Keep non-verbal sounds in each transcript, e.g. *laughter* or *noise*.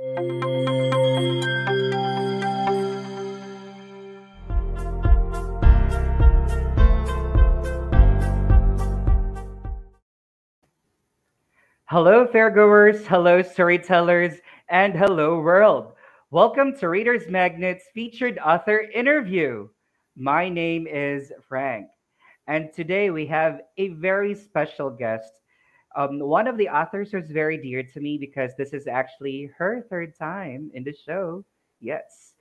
Hello, fairgoers, hello, storytellers, and hello, world. Welcome to Reader's Magnet's featured author interview. My name is Frank, and today we have a very special guest. Um, one of the authors who's very dear to me because this is actually her third time in the show. Yes,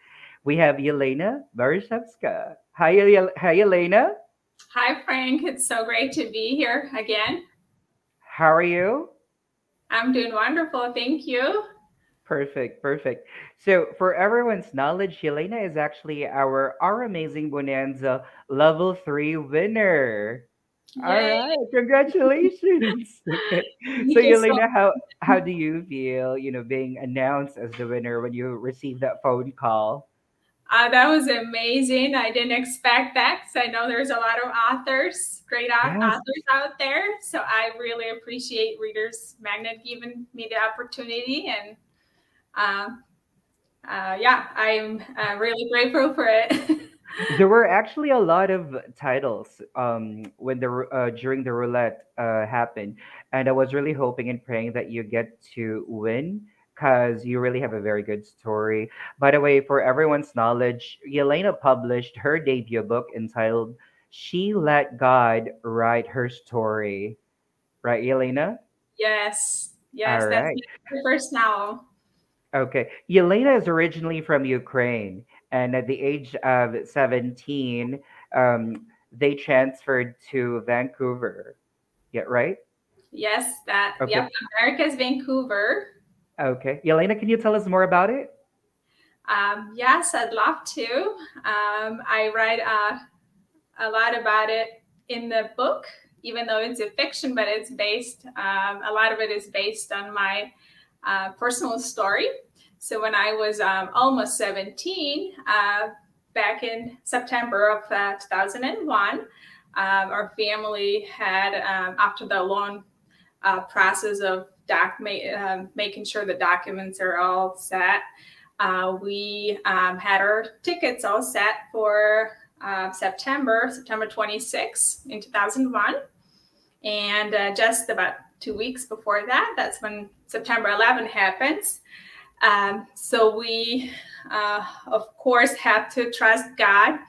we have Yelena Borichevska. Hi, Yel- hi, Yelena. Hi, Frank. It's so great to be here again. How are you? I'm doing wonderful. Thank you. Perfect, perfect. So, for everyone's knowledge, Yelena is actually our Our Amazing Bonanza Level 3 winner. All Yay. right, congratulations. *laughs* *laughs* so, Thank so Yelena, how *laughs* how do you feel, you know, being announced as the winner when you received that phone call? uh, that was amazing. I didn't expect that because I know there's a lot of authors, great Yes. authors out there. So I really appreciate Readers Magnet giving me the opportunity. And um, uh, yeah, I'm uh, really grateful for it. There were actually a lot of titles um, when the uh, during the roulette uh, happened, and I was really hoping and praying that you get to win because you really have a very good story. By the way, for everyone's knowledge, Yelena published her debut book entitled "She Let God Write Her Story." Right, Yelena? yes, yes, All that's right. my first novel. Okay. Yelena is originally from Ukraine, and at the age of 17, um, they transferred to Vancouver. Yeah, right? Yes, that, Okay. yep, America's Vancouver. Okay. Yelena, can you tell us more about it? Um, yes, I'd love to. Um, I write uh, a lot about it in the book, even though it's a fiction, but it's based, um, a lot of it is based on my uh, personal story. So when I was um, almost 17, uh, back in September of uh, 2001, um, our family had, um, after the long uh, process of doc- ma- um, making sure the documents are all set, uh, we um, had our tickets all set for uh, September, September 26 in 2001. And uh, just about two weeks before that, that's when September 11 happens. Um, so we, uh, of course, had to trust God.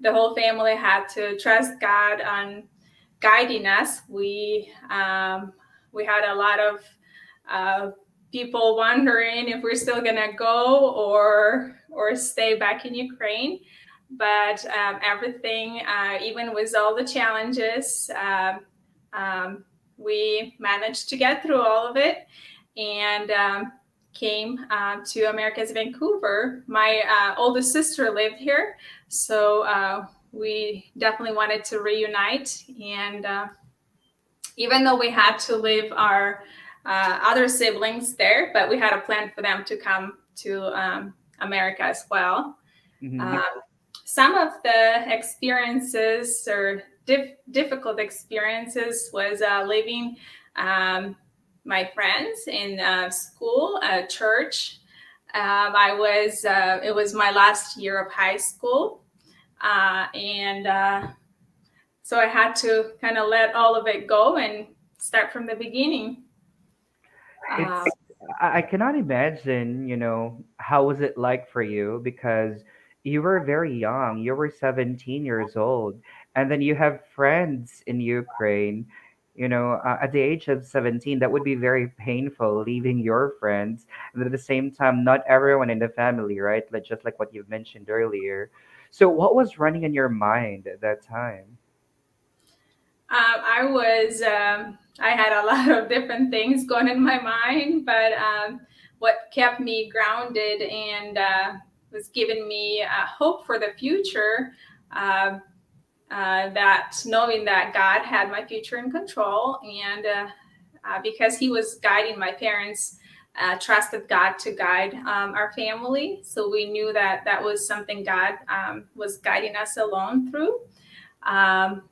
The whole family had to trust God on guiding us. We um, we had a lot of uh, people wondering if we're still gonna go or or stay back in Ukraine. But um, everything, uh, even with all the challenges, um, um, we managed to get through all of it and um, came uh, to America's Vancouver. My uh, oldest sister lived here, so uh, we definitely wanted to reunite. And uh, even though we had to leave our uh, other siblings there, but we had a plan for them to come to um, America as well. Mhm. Um, some of the experiences or dif- difficult experiences was uh, leaving um, my friends in uh, school, uh, church. Um, I was, uh, it was my last year of high school. Uh, and uh, so I had to kind of let all of it go and start from the beginning. Uh, I I cannot imagine, you know, how was it like for you because you were very young. You were 17 years old, and then you have friends in Ukraine. You know, uh, at the age of 17, that would be very painful leaving your friends. And at the same time, not everyone in the family, right? Like just like what you've mentioned earlier. So, what was running in your mind at that time? Um, I was, um, I had a *laughs* lot of different things going in my mind, but um, what kept me grounded and uh, was giving me uh, hope for the future, uh, uh, that knowing that God had my future in control, and uh, uh, because He was guiding my parents, uh, trusted God to guide um, our family, so we knew that that was something God um, was guiding us along through. Um,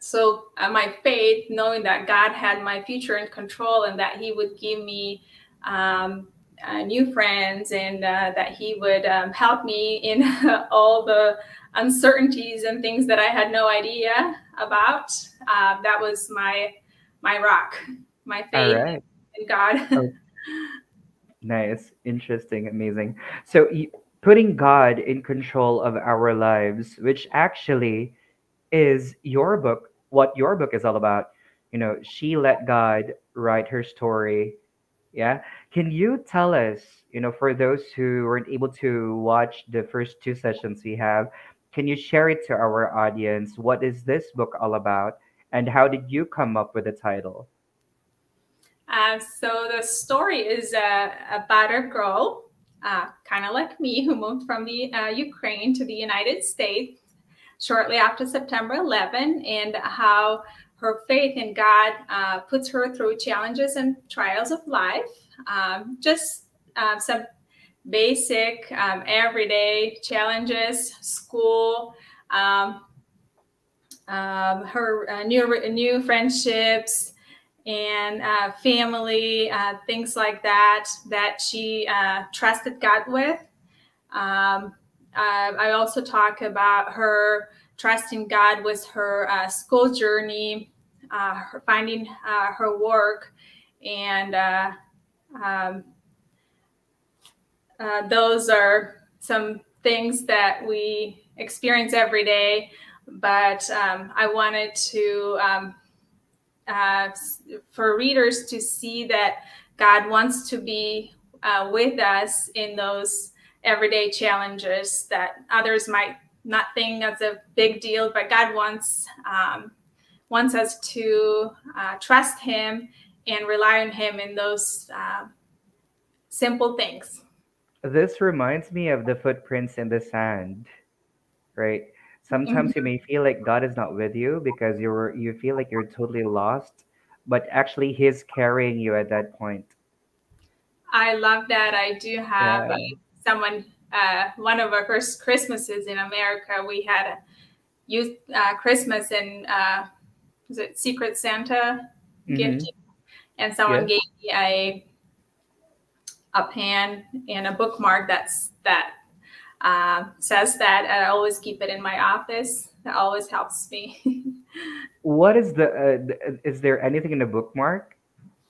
so uh, my faith knowing that god had my future in control and that he would give me um, uh, new friends and that he would um, help me in *laughs* all the uncertainties and things that I had no idea about. Uh, that was my my rock, my faith right. in God. *laughs* oh. Nice, interesting, amazing. So putting God in control of our lives, which actually is your book, what your book is all about. You know, she let God write her story. Yeah. Can you tell us, you know, for those who weren't able to watch the first two sessions we have, can you share it to our audience? What is this book all about? And how did you come up with the title? Uh, so the story is about a girl, uh, kind of like me, who moved from the uh, Ukraine to the United States shortly after September 11, and how her faith in God uh, puts her through challenges and trials of life. Um, just uh, some basic, um, everyday challenges, school, um, um, her uh, new new friendships and uh, family, uh, things like that that she uh, trusted God with. Um, uh, I also talk about her trusting God with her uh, school journey, her finding her work, and um, uh, those are some things that we experience every day. But um, I wanted to, um, uh, for readers to see that God wants to be uh, with us in those everyday challenges that others might not think that's a big deal, but God wants um, wants us to uh, trust Him and rely on Him in those uh, simple things. This reminds me of the footprints in the sand, right? Sometimes you Mhm. may feel like God is not with you because you're you feel like you're totally lost, but actually He's carrying you at that point. I love that. I do have Yeah. uh, someone, uh, one of our first Christmases in America, we had a youth uh, Christmas and uh, was it Secret Santa gift? Mm-hmm. And someone Yes. gave me a a pen and a bookmark that's that uh, says that. I always keep it in my office. That always helps me. *laughs* What is the, uh, is there anything in the bookmark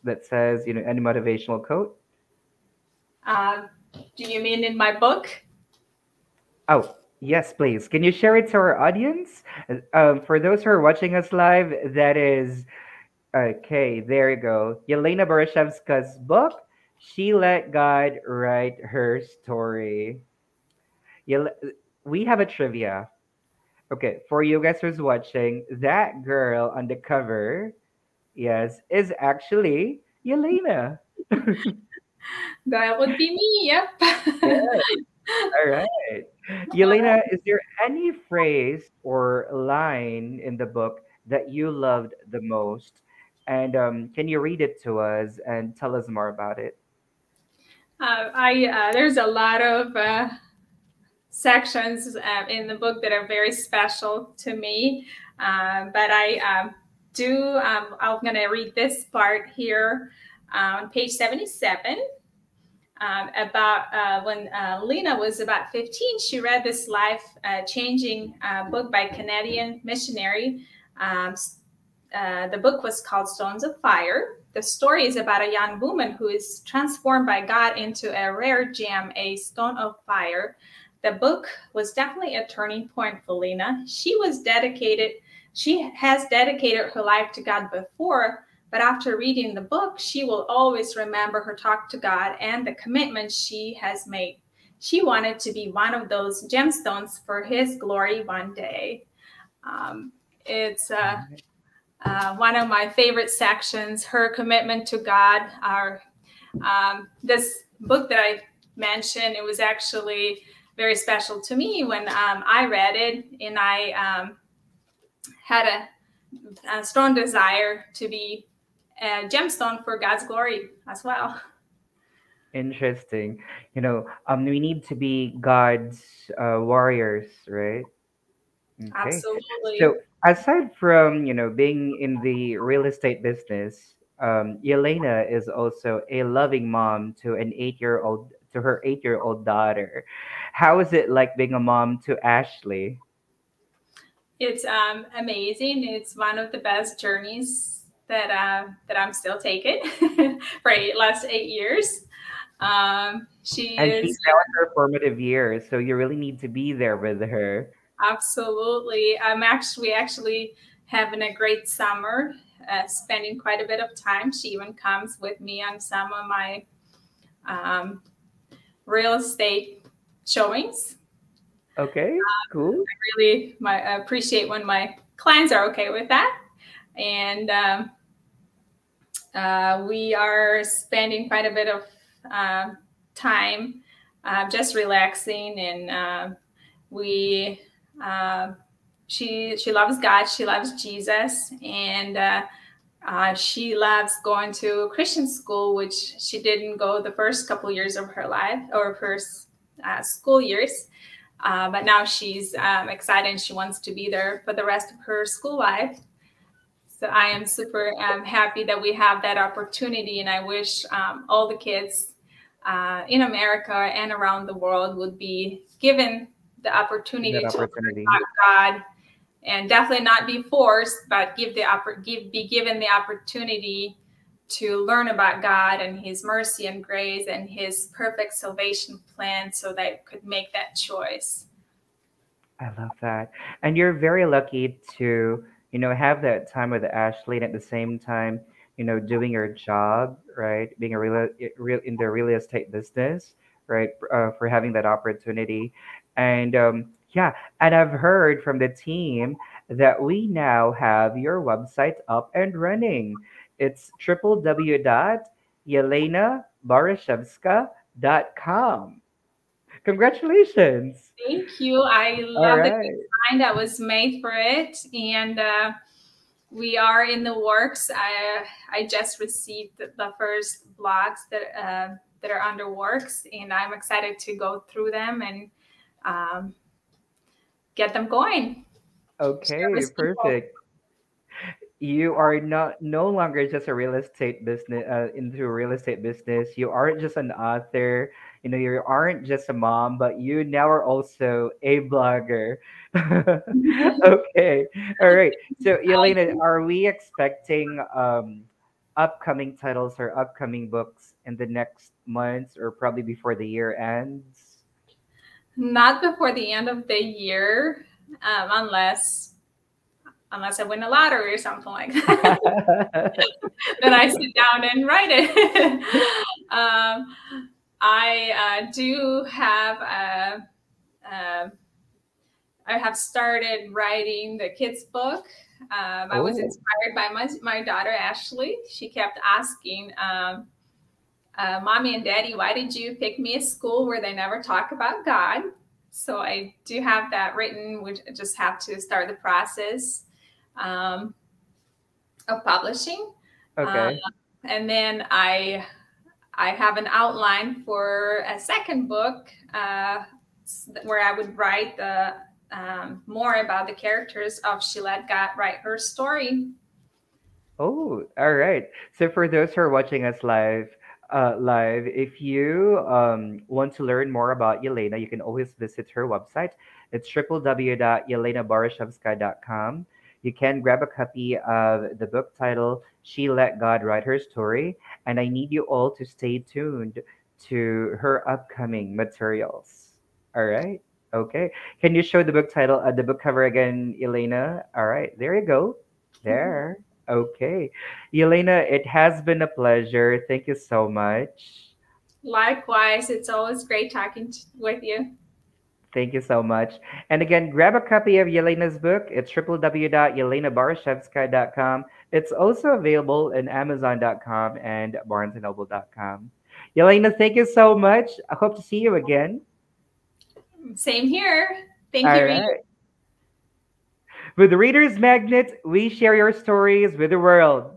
that says, you know, any motivational quote? uh, do you mean in my book? Oh, yes, please. Can you share it to our audience? Um, for those who are watching us live, that is okay. There you go. Yelena Borichevska's book. She let God write her story. Yel- we have a trivia. Okay, for you guys who's watching, that girl on the cover, yes, is actually Yelena. *laughs* That would be me. Yep. *laughs* Yeah. All right. *laughs* Yelena, is there any phrase or line in the book that you loved the most? And um, can you read it to us and tell us more about it? Uh, I uh, there's a lot of uh, sections uh, in the book that are very special to me, Um but I um, do. Um, I'm going to read this part here uh, on page 77. Um, about uh, when uh, Lena was about 15, she read this life changing book by Canadian missionary. Um, the book was called Stones of Fire. The story is about a young woman who is transformed by God into a rare gem, a stone of fire. The book was definitely a turning point for Lena. She was dedicated, she has dedicated her life to God before, but after reading the book, she will always remember her talk to God and the commitment she has made. She wanted to be one of those gemstones for His glory one day. Um, it's uh, uh, one of my favorite sections. Her commitment to God. Our um, this book that I mentioned, it was actually very special to me when um, I read it, and I um, had a, a strong desire to be a gemstone for God's glory as well. Interesting. You know, um, we need to be God's uh, warriors, right? Okay. Absolutely. So aside from, you know, being in the real estate business, um, Yelena is also a loving mom to an eight-year-old to her eight-year-old daughter. How is it like being a mom to Ashley? It's um, amazing. It's one of the best journeys that uh, that I'm still taking *laughs* for eight, last eight years. Um, she And is she's now in her formative years, so you really need to be there with her. Absolutely. I'm actually actually having a great summer, uh, spending quite a bit of time. She even comes with me on some of my um, real estate showings. Okay, cool. Really, my I appreciate when my clients are okay with that, and um, uh, we are spending quite a bit of uh, time uh, just relaxing, and uh, we uh, she she loves God, she loves Jesus, and uh, uh, she loves going to Christian school, which she didn't go the first couple years of her life or first uh, school years. Uh, but now she's um, excited and she wants to be there for the rest of her school life. So I am super um, happy that we have that opportunity, and I wish um, all the kids uh, in America and around the world would be given the opportunity That to learn opportunity. about God, and definitely not be forced, but give the oppor- give be given the opportunity to learn about God and His mercy and grace and His perfect salvation plan, so they could make that choice. I love that. And you're very lucky to, you know, have that time with Ashley and at the same time, you know, doing your job, right? Being a real, real in the real estate business, right? Uh, for having that opportunity. And um, yeah, and I've heard from the team that we now have your website up and running. It's www.yelenaborichevska.com. Congratulations. Thank you. I love the design that was made for it, and uh, we are in the works. I I just received the, the first blogs that uh, that are under works, and I'm excited to go through them and um, get them going. Okay, with people. perfect. You are not no longer just a real estate business uh, into real estate business. You aren't just an author. You know, you aren't just a mom, but you now are also a blogger. *laughs* Okay, all right. So, *laughs* Elena, are we expecting um, upcoming titles or upcoming books in the next months or probably before the year ends? Not before the end of the year, um, unless unless I win a lottery or something like that. *laughs* then I sit down and write it. *laughs* um, I uh, do have a, a, I have started writing the kids book. Um, I was Oh. inspired by my, my daughter Ashley. She kept asking, um, uh, "Mommy and Daddy, why did you pick me a school where they never talk about God?" So I do have that written. We just have to start the process um, of publishing. Okay. and then I I have an outline for a second book uh, where I would write the um, more about the characters of She Let God write her story. Oh, all right. So for those who are watching us live, uh, live, if you um, want to learn more about Yelena, you can always visit her website. It's www.yelenaborichevska.com. You can grab a copy of the book title She Let God Write Her Story, and I need you all to stay tuned to her upcoming materials. All right. Okay. Can you show the book title, uh, the book cover again, Elena? All right. There you go. There. Okay. Yelena, it has been a pleasure. Thank you so much. Likewise, it's always great talking with you. Thank you so much. And again, grab a copy of Yelena's book. It's www.yelenaborichevska.com. It's also available in amazon.com and barnesandnoble.com. Yelena, thank you so much. I hope to see you again. Same here. Thank All you. Right. With Reader's Magnet, we share your stories with the world.